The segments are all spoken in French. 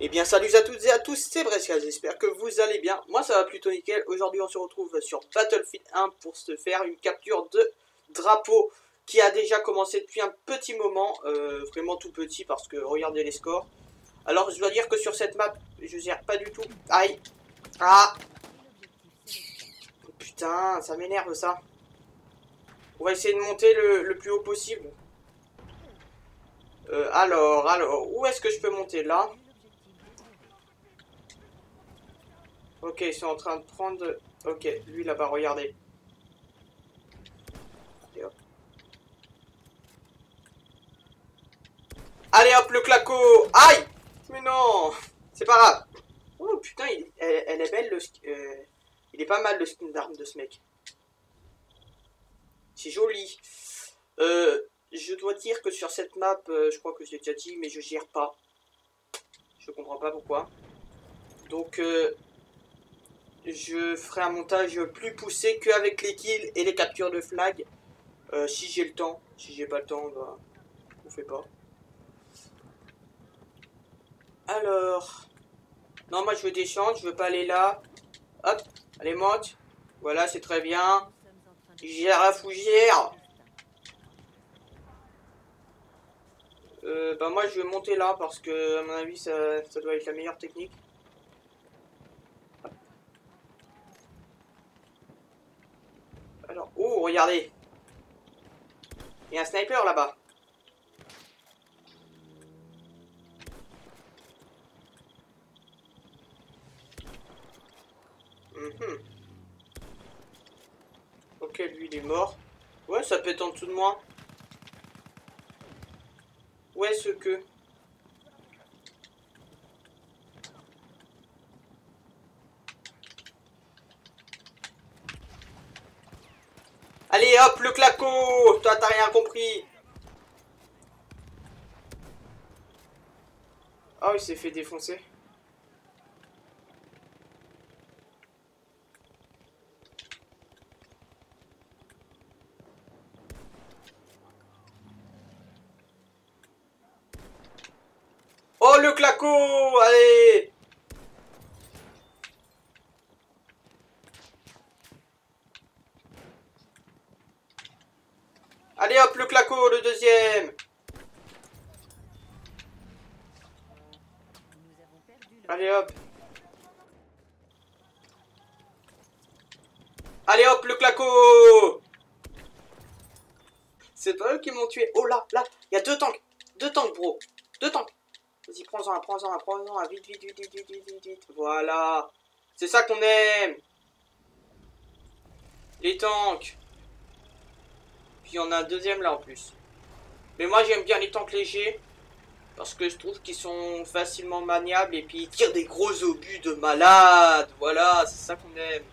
Eh bien salut à toutes et à tous, c'est Brescia, j'espère que vous allez bien. Moi ça va plutôt nickel. Aujourd'hui on se retrouve sur Battlefield 1 pour se faire une capture de drapeau qui a déjà commencé depuis un petit moment, euh, vraiment tout petit parce que regardez les scores. Alors je dois dire que sur cette map, je gère pas du tout. Aïe Ah Putain, ça m'énerve ça. On va essayer de monter le, plus haut possible. Euh, alors, alors, où est-ce que je peux monter là? Ok, ils sont en train de prendre... Ok, lui là-bas, regardez. Allez hop, le claco Aïe Mais non C'est pas grave. Oh putain, elle, est belle le... Euh, il est pas mal le skin d'arme de ce mec. C'est joli. Euh, je dois dire que sur cette map, euh, je crois que j'ai déjà dit, mais je gère pas. Je comprends pas pourquoi. Donc, euh, je ferai un montage plus poussé qu'avec les kills et les captures de flag. Si j'ai le temps. Si j'ai pas le temps, bah, on fait pas. Alors. Non, moi je veux descendre, je veux pas aller là. Hop, allez monte. Voilà, c'est très bien. J'ai la fougère. Euh, bah moi je vais monter là parce que à mon avis ça, ça doit être la meilleure technique. Alors, oh, regardez. Il y a un sniper là-bas. Mhm. Ok, lui il est mort. Ouais, ça peut être en dessous de moi. Ouais, ce que. Allez hop, le claco Toi, t'as rien compris Oh, il s'est fait défoncer. Allez Allez hop, le claco, le deuxième Allez hop Allez hop, le claco C'est pas eux qui m'ont tué. Oh là, là, il y a deux tanks. Deux tanks, bro. Deux tanks. Vas-y, prends-en prends-en prends-en. Vite, vite, vite, vite, vite, vite, vite. Voilà. C'est ça qu'on aime. Les tanks. Puis il y en a un deuxième là en plus. Mais moi j'aime bien les tanks légers. Parce que je trouve qu'ils sont facilement maniables et puis ils tirent des gros obus de malade. Voilà, c'est ça qu'on aime.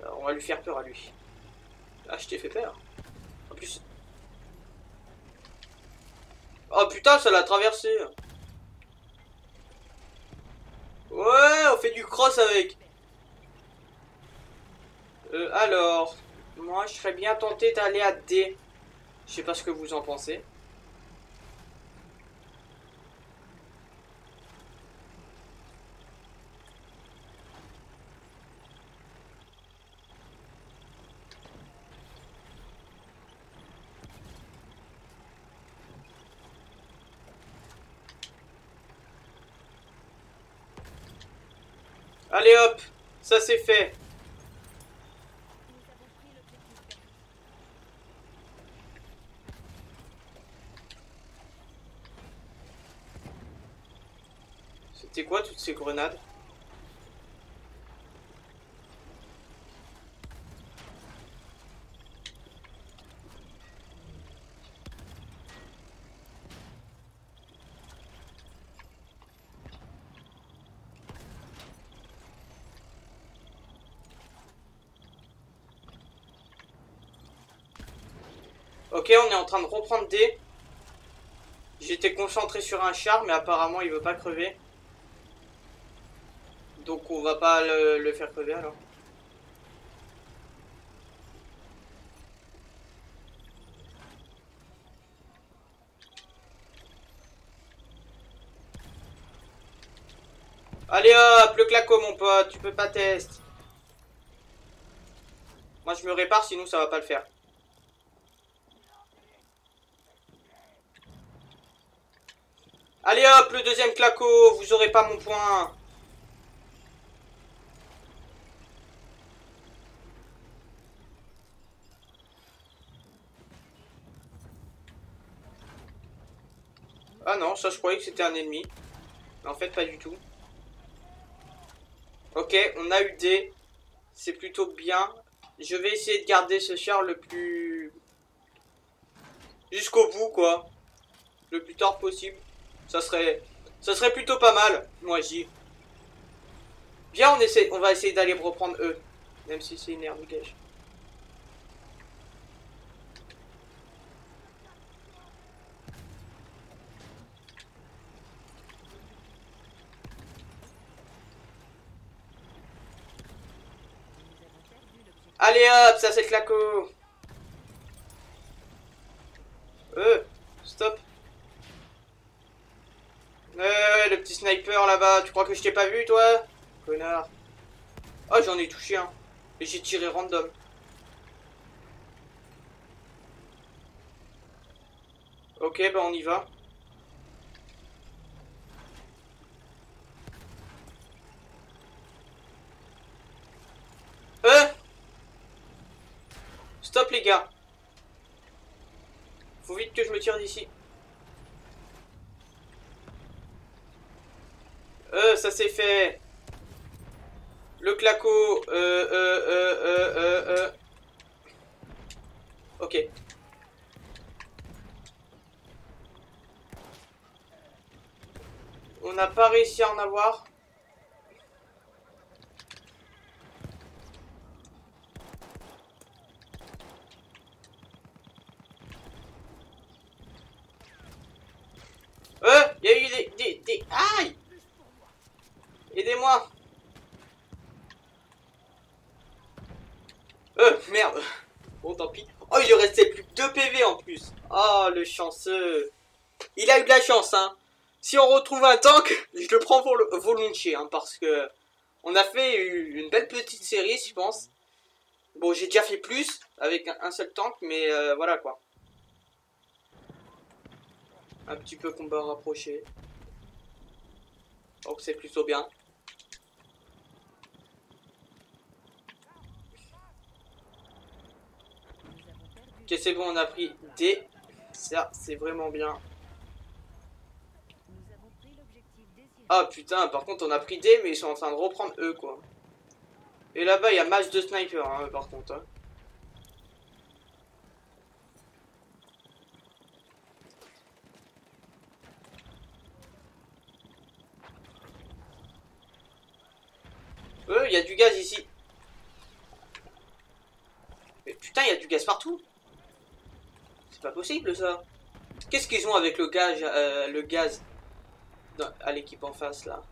Alors, on va lui faire peur à lui. Ah, je t'ai fait peur. En plus... Oh putain, ça l'a traversé. Ouais, on fait du cross avec. Euh, alors, moi je serais bien tenté d'aller à D. Je sais pas ce que vous en pensez. Allez hop, ça c'est fait. C'est quoi toutes ces grenades? Ok, on est en train de reprendre D. J'étais concentré sur un char, mais apparemment il veut pas crever. Donc on va pas le, faire crever alors. Allez hop, le claco mon pote, tu peux pas test. Moi je me répare sinon ça va pas le faire. Allez hop, le deuxième claco, vous aurez pas mon point. Ah non, ça je croyais que c'était un ennemi. En fait pas du tout. Ok, on a eu des. C'est plutôt bien. Je vais essayer de garder ce char le plus... Jusqu'au bout, quoi. Le plus tard possible. Ça serait... Ça serait plutôt pas mal, moi, je dis. Viens, on, essaie... on va essayer d'aller reprendre eux. Même si c'est une de gage. Allez hop, ça c'est claco. Euh, stop. Euh, là-bas, tu crois que je t'ai pas vu toi? Connard. Oh, j'en ai touché un. Et j'ai tiré random. Ok, bah on y va. Stop les gars. Faut vite que je me tire d'ici. Euh, ça c'est fait. Le claco. Euh, euh, euh, euh, euh, euh. Ok. On n'a pas réussi à en avoir. Aïe Aidez-moi Euh, merde Bon, tant pis. Oh, il restait plus que 2 PV en plus. Oh, le chanceux. Il a eu de la chance, hein. Si on retrouve un tank, je le prends volontiers, hein, parce que on a fait une belle petite série, je pense. Bon, j'ai déjà fait plus avec un seul tank, mais euh, voilà quoi. Un petit peu combat rapproché. Donc c'est plutôt bien. Ok, c'est bon, on a pris D. Ça, c'est vraiment bien. Ah putain, par contre, on a pris D, mais ils sont en train de reprendre E, quoi. Et là-bas, il y a match de sniper, hein, par contre. Hein. Euh, il y a du gaz ici. Mais putain, il y a du gaz partout. C'est pas possible ça. Qu'est-ce qu'ils ont avec le gaz, euh, le gaz à l'équipe en face là?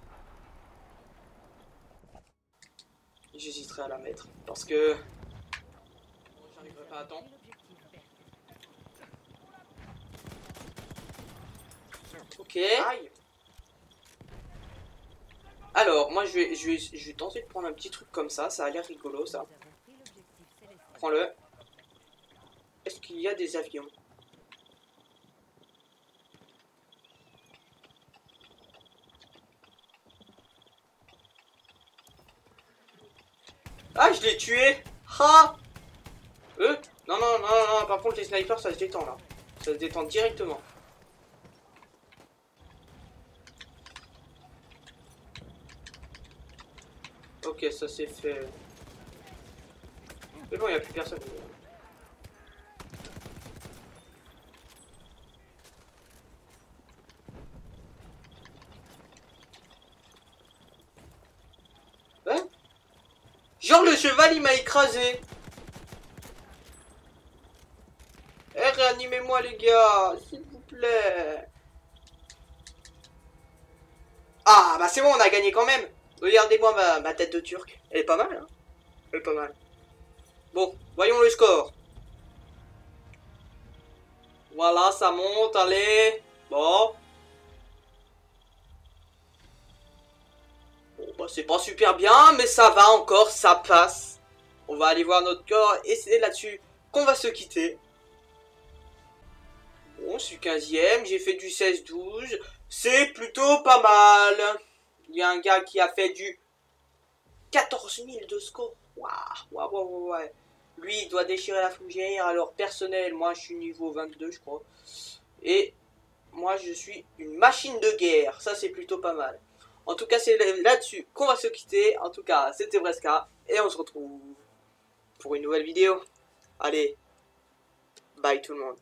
J'hésiterai à la mettre parce que j'arriverai pas à temps. Ok. Alors, moi, je, vais, je vais tenter de prendre un petit truc comme ça. Ça a l'air rigolo, ça. Prends-le. Est-ce qu'il y a des avions? Ah, je l'ai tué Ah Euh? Non, non, non, non, par contre, les snipers, ça se détend, là. Ça se détend directement. Ok, ça c'est fait. Mais bon, il n'y a plus personne. Hein Le cheval il m'a écrasé. Eh, réanimez-moi les gars, s'il vous plaît. Ah, bah c'est bon, on a gagné quand même. Regardez-moi ma, tête de turc. Elle est pas mal, hein Elle est pas mal. Bon, voyons le score. Voilà, ça monte, allez. Bon. Bah, c'est pas super bien, mais ça va encore, ça passe. On va aller voir notre corps et c'est là-dessus qu'on va se quitter. Bon, je suis 15ème, j'ai fait du 16-12. C'est plutôt pas mal. Il y a un gars qui a fait du 14 000 de score. Waouh, waouh, waouh, waouh. Lui, il doit déchirer la fougère. Alors, personnel, moi, je suis niveau 22, je crois. Et moi, je suis une machine de guerre. Ça, c'est plutôt pas mal. En tout cas, c'est là-dessus qu'on va se quitter. En tout cas, c'était Bresca. Et on se retrouve pour une nouvelle vidéo. Allez, bye tout le monde.